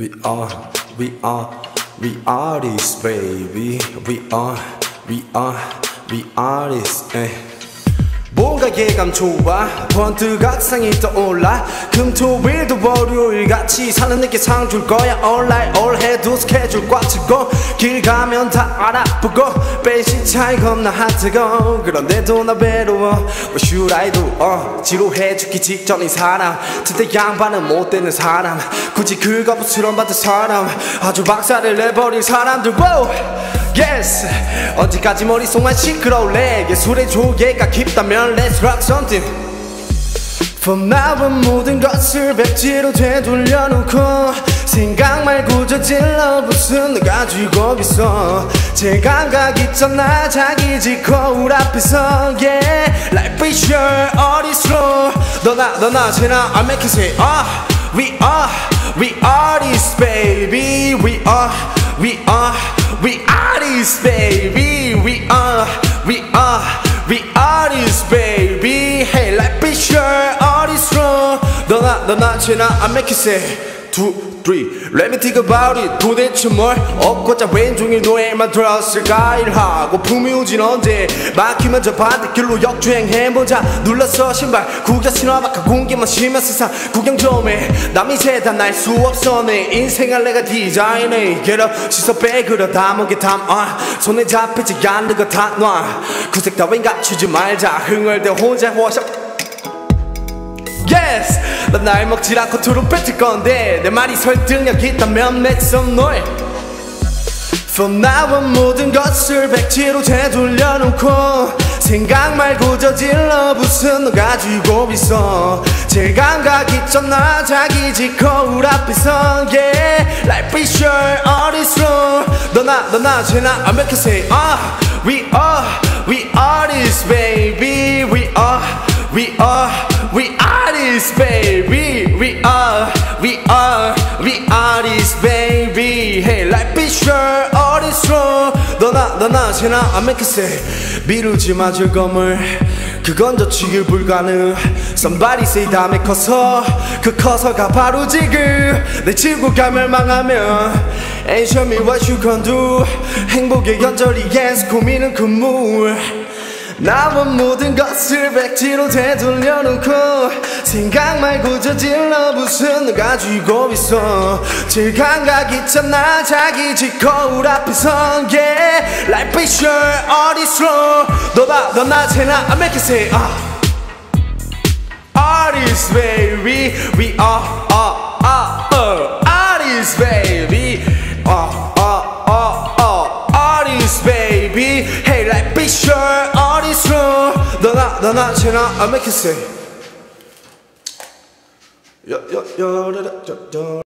We are, we are, we are this baby. We are, we are, we are this. eh. 뭔가 예감 좋아. 번뜩 악상이 떠올라. 금토일도 월요일 같이 사는 내게 상 줄 거야. All night all 해도 스케줄 꽉 차고 길 가면 다 알아보고 뺀시 차이 겁나 핫하고. 그런데도 나 외로워. What should I do? 어, 지루해 죽기 직전인 사람. 진짜 양반은 못 되는 사람. 굳이 그거 부스럼 받은 사람. 아주 박살을 내버린 사람들. Wow! Yes! 언제까지 머릿속만 시끄러울래? 예술의 조예가 깊다면 Let's rock something on 모든 것을 백지로 되돌려놓고 생각 말고 저질러 무슨 내가 쥐고 있어 제 감각 있잖아 자기 집 거울 앞에서 Yeah Life is your 어디서 너나 너나 쟤나 I make it say ah We are We are this baby We are We are We are this baby We are We are We are this baby Hey life is 어디서 너나 너나 쟤나 I make it say. Two three. Let me think about it. 도대체 뭘 얻고자 왼종일 노래만 들었을까? 일하고 품이 오진 언제? 막히면 저 반대길로 역주행해보자. 눌렀어 신발. 구겨 신어박하 공기만 쉬면 세상. 구경 좀해. 남이 재단 날수 없어. 내 인생을 내가 디자인해. Get up. 시서 빼그려 담은 담아. 손에 잡히지 않는 거다놔. 구색 따윈 갖추지 말자. 흥얼대 혼자 워샵 Yes. 넌날 먹질 않고 뱉을 건데 내 말이 설득력 있다면 some noise From now on 모든 것을 백지로 되돌려놓고 생각 말고 저질러 무슨 너 가지고 있어. 제 감각 있잖아 자기 집 거울 앞에서 Yeah. Life is your 어디서 너나 너나 쟤나 I make it say are We are baby We are We are We are this baby Hey life is your 어디서 너나 너나 쟤나 I make it say 미루지 마 즐거움을 그건 저치기 불가능 Somebody say 다음에 커서 그 커서가 바로 지금 내 지구가 멸망하면 Ain't show me what you can do 행복의 연절이 yes 고민은 금물 남은 모든 것을 백지로 되돌려놓고 생각 말고 저질러 무슨 너 가지고 있어 제 감각 있잖아 자기 집 거울 앞에서 Yeah Life is your 어디서 너나 너나 쟤나 I make it say ah Artist baby We are uh uh uh Artist baby uh uh uh uh Artist baby 너나 너나? 쟤나 I make it say 야야야야야야